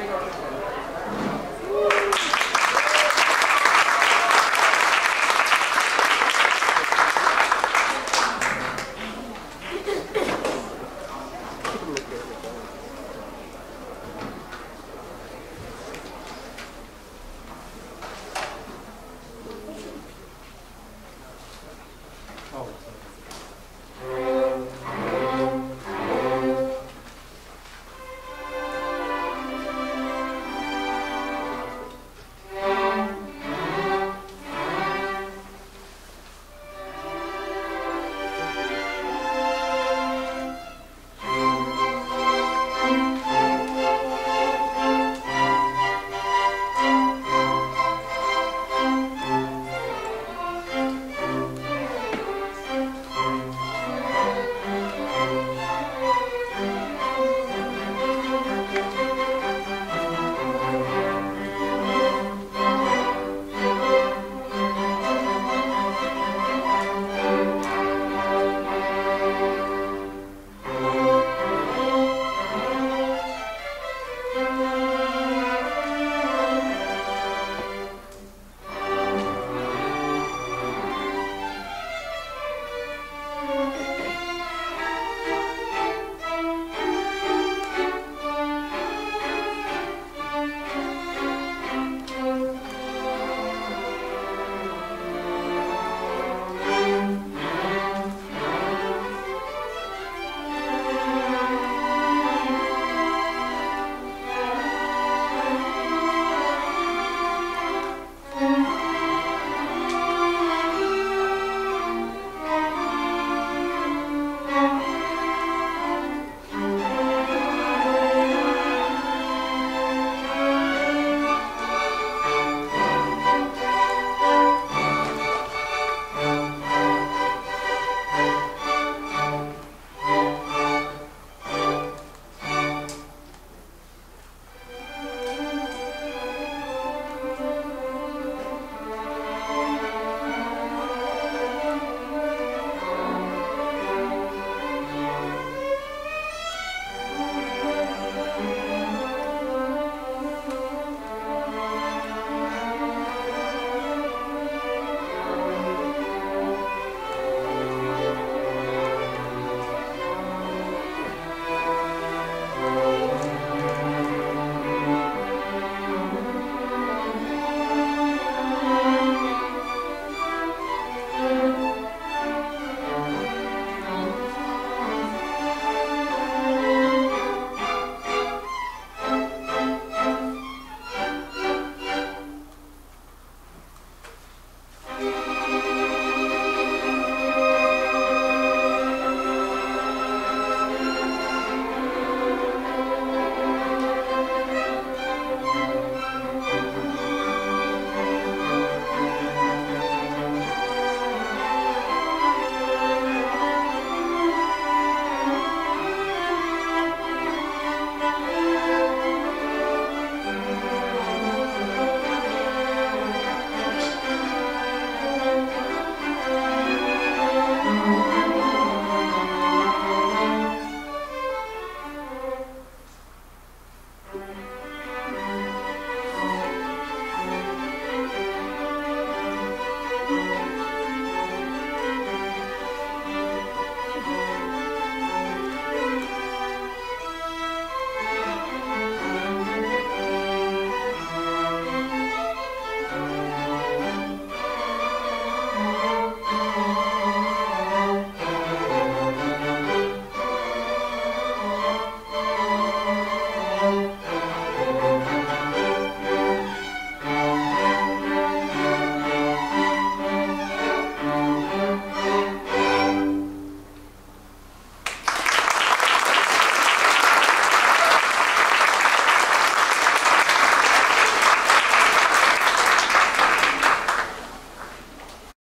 저희가